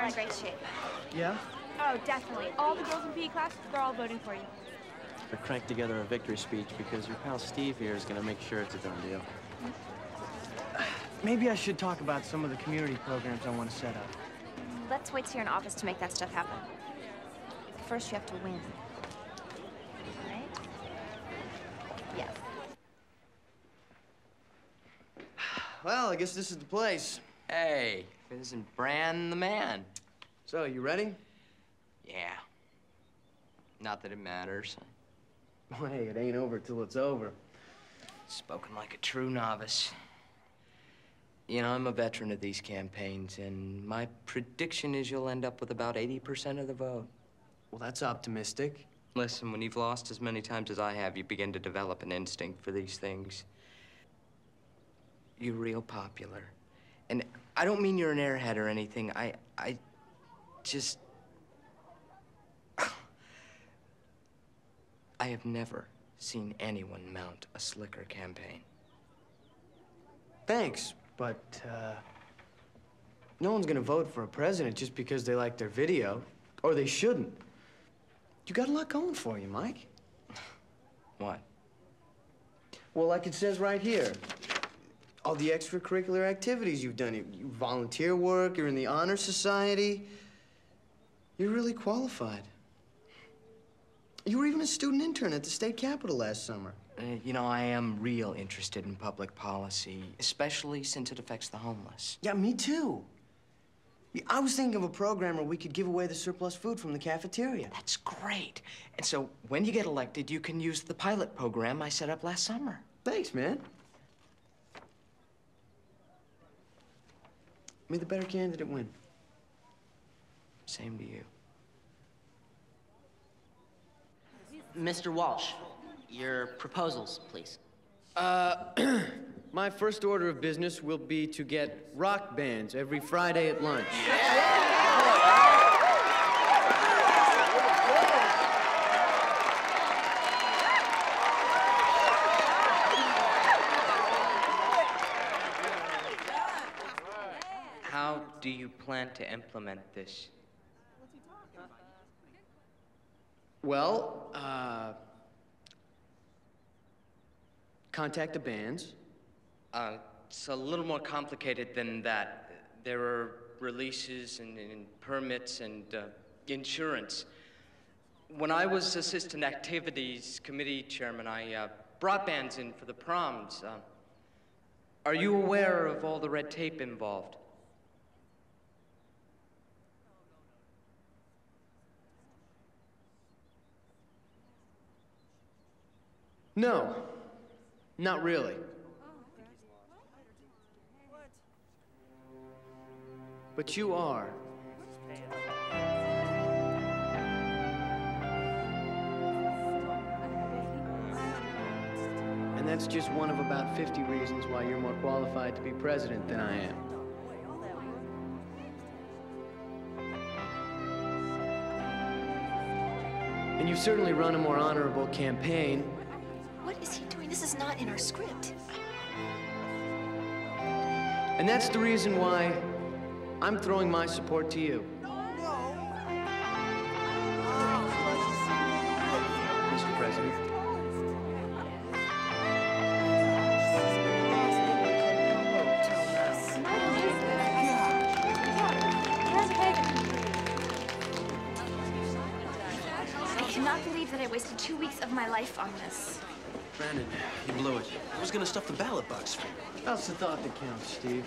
you're in great shape. Yeah? Oh, definitely. All the girls in PE class, they're all voting for you. I cranked together a victory speech because your pal Steve here is gonna make sure it's a done deal. Maybe I should talk about some of the community programs I want to set up. Let's wait till you're in office to make that stuff happen. First, you have to win. Right? Yes. Well, I guess this is the place. Hey, isn't Bran the man? So, you ready? Yeah. Not that it matters. Well, hey, it ain't over till it's over. Spoken like a true novice. You know, I'm a veteran of these campaigns, and my prediction is you'll end up with about 80% of the vote. Well, that's optimistic. Listen, when you've lost as many times as I have, you begin to develop an instinct for these things. You're real popular. And I don't mean you're an airhead or anything. I, I just... I have never seen anyone mount a slicker campaign. Thanks, but, uh, no one's gonna vote for a president just because they like their video. Or they shouldn't. You got a lot going for you, Mike. What? Well, like it says right here, all the extracurricular activities you've done, you, you volunteer work, you're in the honor society. You're really qualified. You were even a student intern at the state capitol last summer. Uh, you know, I am real interested in public policy, especially since it affects the homeless. Yeah, me too. I was thinking of a program where we could give away the surplus food from the cafeteria. That's great. And so when you get elected, you can use the pilot program I set up last summer. Thanks, man. May the better candidate win. Same to you. Mr. Walsh, your proposals, please. Uh, my first order of business will be to get rock bands every Friday at lunch. How do you plan to implement this? Well, uh, contact the bands. Uh, it's a little more complicated than that. There are releases and, and permits and uh, insurance. When I was Assistant Activities Committee Chairman, I uh, brought bands in for the proms. Uh, are you aware of all the red tape involved? No, not really. But you are. And that's just one of about 50 reasons why you're more qualified to be president than I am. And you've certainly run a more honorable campaign. What is he doing? This is not in our script. And that's the reason why I'm throwing my support to you. Mr. President. I cannot believe that I wasted two weeks of my life on this. Brandon, you blew it. I was gonna stuff the ballot box for you. That's the thought that counts, Steve.